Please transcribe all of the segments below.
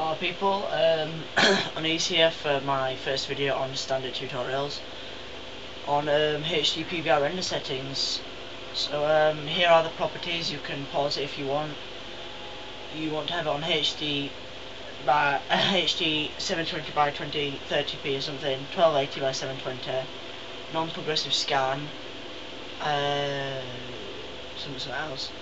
Hello people, um, Anis here for my first video on standard tutorials. On um, HD PVR render settings. So um, here are the properties, you can pause it if you want. You want to have it on HD by uh, HD 720 by 2030p or something, 1280 by 720, non-progressive scan, uh, something else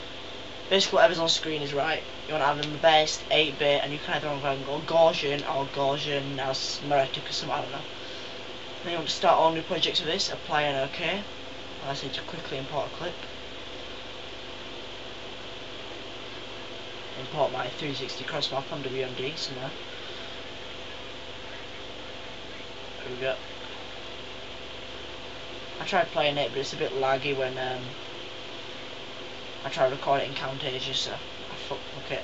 basically whatever's on screen is right. You want to have them the best 8-bit, and you can either go Gaussian or Gaussian asymmetric or something, I don't know. Then you want to start all new projects with this, apply and OK. I say to quickly import a clip. Import my 360 cross on WMD somewhere. There we go. I tried playing it, but it's a bit laggy when um, I try to record it in Camtasia, so I fuck, fuck it.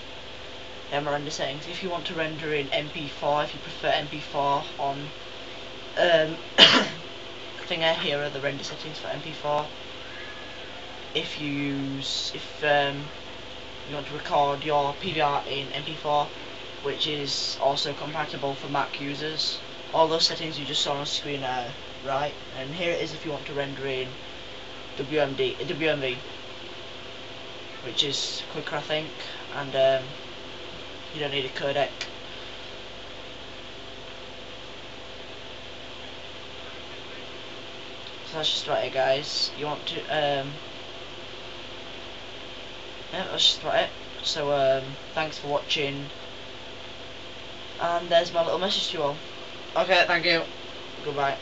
Then render settings. If you want to render in MP4, if you prefer MP4 on um, thing here are the render settings for MP4. If you use, if um, you want to record your PVR in MP4, which is also compatible for Mac users, all those settings you just saw on screen are right. And here it is if you want to render in WMD, WMV which is quicker I think and um, you don't need a codec. So that's just about it guys. You want to um, yeah that's just about it. So um, thanks for watching. And there's my little message to you all. Okay thank you. Goodbye